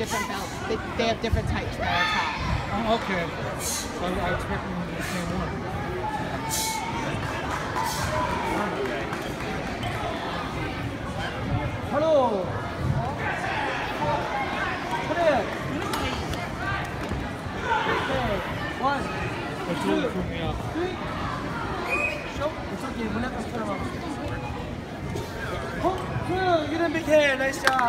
different belts. They, they have different types that are top. Oh, okay. So I, I expect them to be the same one. Hello. Clear. Okay. One, Two. three. Show. It's okay. We're not gonna put them on. Oh, good. You didn't big hair. Nice job.